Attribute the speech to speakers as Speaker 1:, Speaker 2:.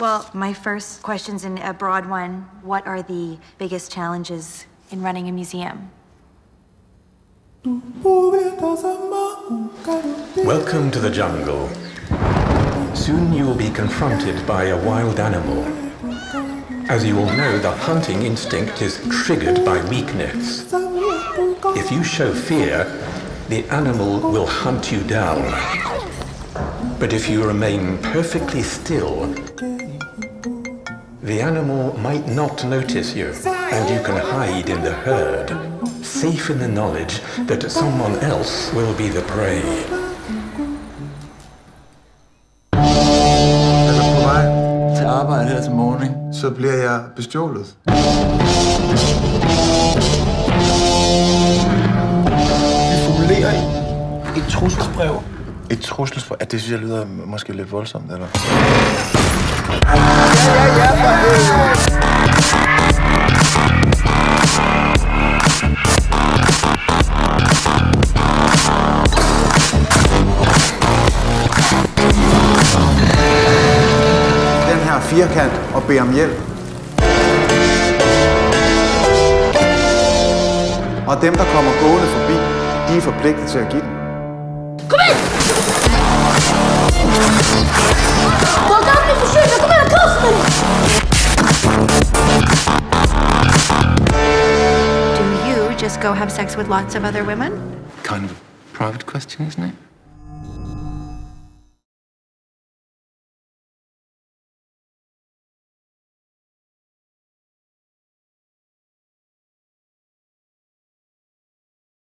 Speaker 1: Well, my first question's in a broad one. What are the biggest challenges in running a museum?
Speaker 2: Welcome to the jungle. Soon you will be confronted by a wild animal. As you all know, the hunting instinct is triggered by weakness. If you show fear, the animal will hunt you down. But if you remain perfectly still, the animal might not notice you, and you can hide in the herd, safe in the knowledge that someone else will be the prey.
Speaker 3: Altså på vej,
Speaker 4: til arbejde her til morgen,
Speaker 3: så bliver jeg bestjålet.
Speaker 4: Vi er formulerer et trusselsbrev.
Speaker 3: Et trusselsbrev? Ja, det synes jeg lyder måske lidt voldsomt, eller? Den her firkant og bede om hjælp. Og dem, der kommer gående forbi, de er forpligtet til at give den.
Speaker 5: Voltar
Speaker 1: just go have sex with lots of other women?
Speaker 4: Kind of a private question, isn't it?